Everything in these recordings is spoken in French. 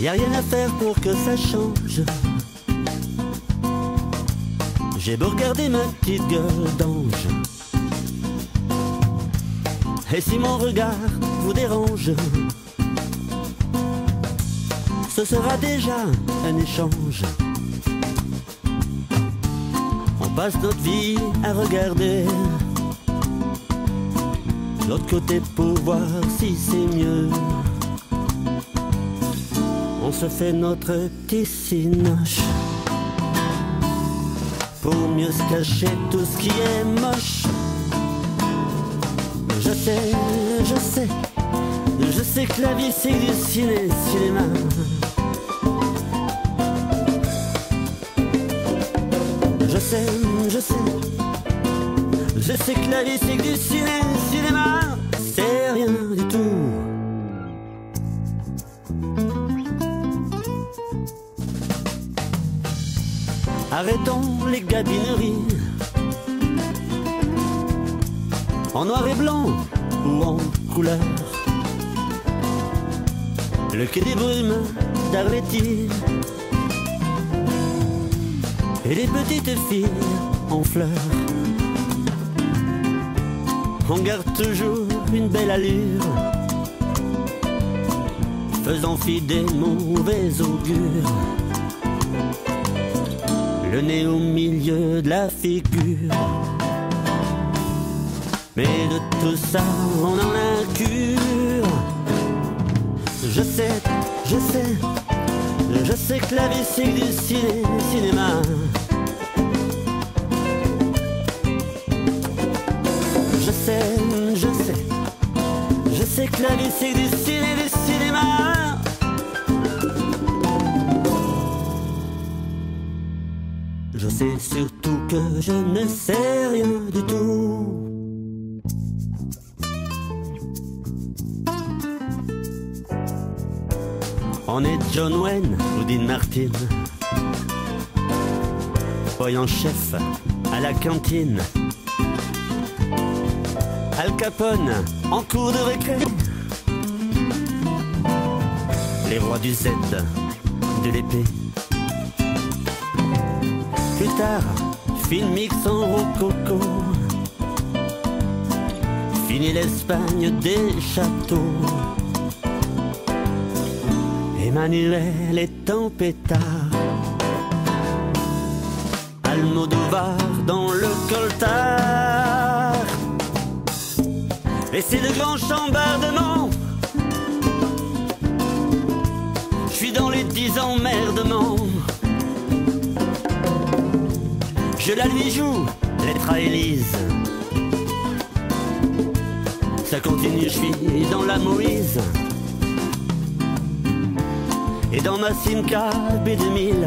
Y a rien à faire pour que ça change. J'ai beau regarder ma petite gueule d'ange. Et si mon regard vous dérange, ce sera déjà un échange. On passe notre vie à regarder l'autre côté pour voir si c'est mieux. On se fait notre petit cinoche pour mieux se cacher tout ce qui est moche. Je sais, je sais, je sais que la vie c'est du ciné, cinéma. Je sais, je sais, je sais que la vie c'est du ciné, les gabineries En noir et blanc ou en couleur. Le quai des brumes d'Arletty Et les petites filles en fleurs. On garde toujours une belle allure. Faisant fi des mauvais augures le nez au milieu de la figure. Mais de tout ça, on en a cure. Je sais, je sais, je sais que la vie c'est du ciné, cinéma. Je sais, je sais, je sais que la vie c'est du ciné, du cinéma. Sais surtout que je ne sais rien du tout. On est John Wayne ou Dean Martin. Voyant chef à la cantine. Al Capone en cours de récré. Les rois du Z, de l'épée. Plus tard, film mix en rococo. Fini l'Espagne des châteaux. Emmanuel est en pétard. Almodovar dans le coltard. Et c'est de grands chambardements. Je suis dans les dix emmerdements. Je la lui joue, lettre à Élise. Ça continue, je suis dans la Moïse. Et dans ma Simca B2000,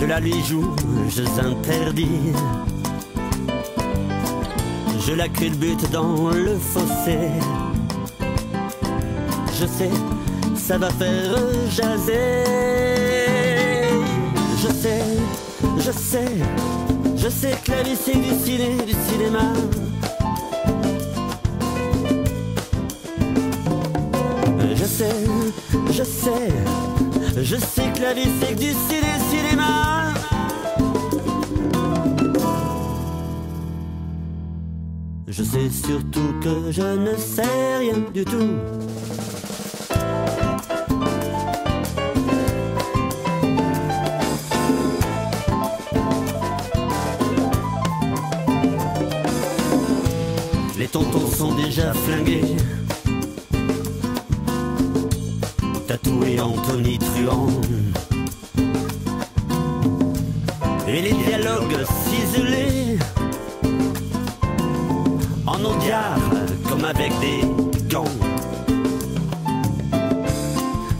je la lui joue, je interdis. Je la culbute dans le fossé. Je sais, ça va faire jaser. Je sais, je sais, je sais que la vie c'est du ciné, du cinéma. Je sais, je sais, je sais que la vie c'est du ciné, cinéma. Je sais surtout que je ne sais rien du tout. Les tontons sont déjà flingués. Tatoué Anthony Truand. Et les dialogues ciselés en audiard comme avec des gants.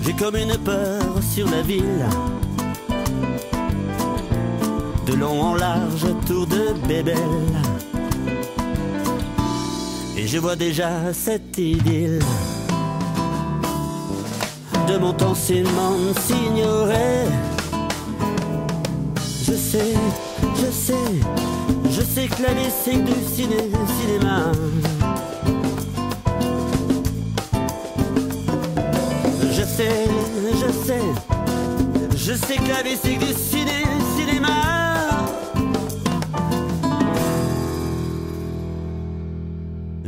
J'ai comme une peur sur la ville. De long en large tour de Bébel. Et je vois déjà cette idylle de mon temps s'immense s'ignorer. Je sais, je sais, je sais que la vie c'est du ciné, cinéma. Je sais, je sais, je sais que la vie c'est du ciné, cinéma.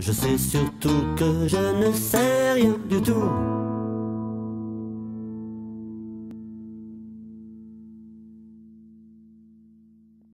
Je sais surtout que je ne sais rien du tout